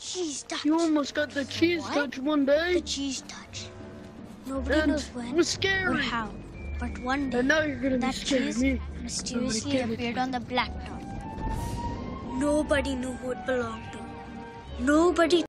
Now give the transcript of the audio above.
cheese touch. You almost got the cheese What? touch one day. The cheese touch. Nobody And knows when was or how. But one day, And now you're gonna that be cheese me. mysteriously appeared on the blacktop. Nobody knew who it belonged to. Nobody